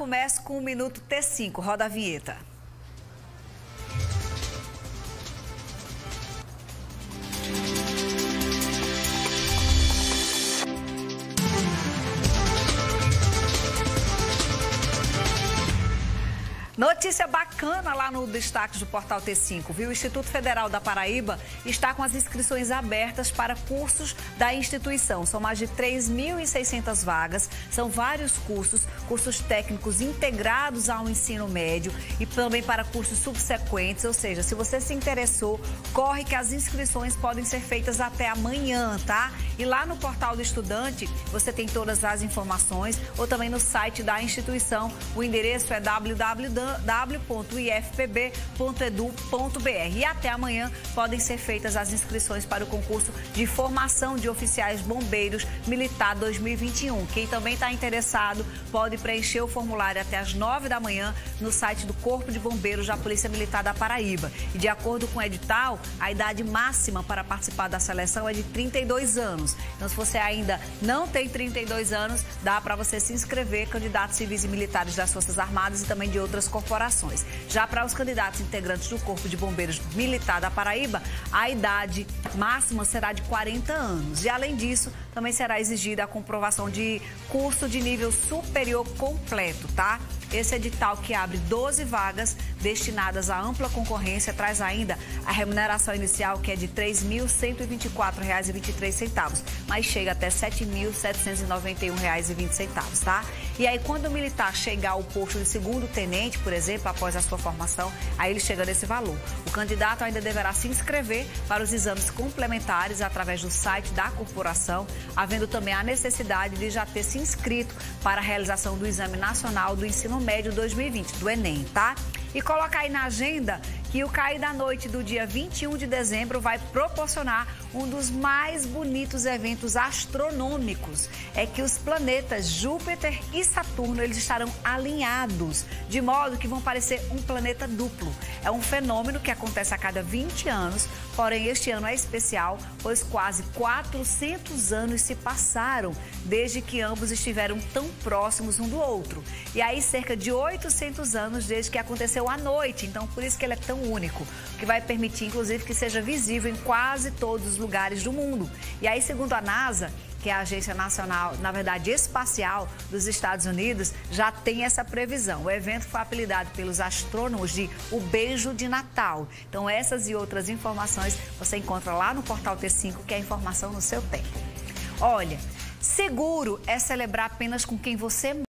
começo com o Minuto T5. Roda a vinheta. Notícia bacana lá no destaque do Portal T5, viu? O Instituto Federal da Paraíba está com as inscrições abertas para cursos da instituição. São mais de 3.600 vagas, são vários cursos, cursos técnicos integrados ao ensino médio e também para cursos subsequentes, ou seja, se você se interessou, corre que as inscrições podem ser feitas até amanhã, tá? E lá no Portal do Estudante, você tem todas as informações ou também no site da instituição. O endereço é www www.ifpb.edu.br. E até amanhã podem ser feitas as inscrições para o concurso de formação de oficiais bombeiros militar 2021. Quem também está interessado pode preencher o formulário até as 9 da manhã no site do Corpo de Bombeiros da Polícia Militar da Paraíba. E de acordo com o edital, a idade máxima para participar da seleção é de 32 anos. Então, se você ainda não tem 32 anos, dá para você se inscrever, candidatos civis e militares das Forças Armadas e também de outras corporações corporações. Já para os candidatos integrantes do Corpo de Bombeiros Militar da Paraíba, a idade máxima será de 40 anos. E além disso, também será exigida a comprovação de curso de nível superior completo, tá? Esse edital que abre 12 vagas destinadas à ampla concorrência traz ainda a remuneração inicial que é de R$ 3.124,23, mas chega até R$ 7.791,20, tá? E aí quando o militar chegar ao posto de segundo tenente, por exemplo, após a sua formação, aí ele chega nesse valor. O candidato ainda deverá se inscrever para os exames complementares através do site da corporação, havendo também a necessidade de já ter se inscrito para a realização do Exame Nacional do Ensino Médio 2020, do Enem, tá? E coloca aí na agenda que o cair da noite do dia 21 de dezembro vai proporcionar um dos mais bonitos eventos astronômicos. É que os planetas Júpiter e Saturno eles estarão alinhados, de modo que vão parecer um planeta duplo. É um fenômeno que acontece a cada 20 anos, porém este ano é especial, pois quase 400 anos se passaram desde que ambos estiveram tão próximos um do outro. E aí cerca de 800 anos desde que aconteceu à noite, então por isso que ele é tão único, que vai permitir, inclusive, que seja visível em quase todos os lugares do mundo. E aí, segundo a NASA, que é a Agência Nacional, na verdade, Espacial dos Estados Unidos, já tem essa previsão. O evento foi apelidado pelos astrônomos de o Beijo de Natal. Então, essas e outras informações você encontra lá no portal T5, que é a informação no seu tempo. Olha, seguro é celebrar apenas com quem você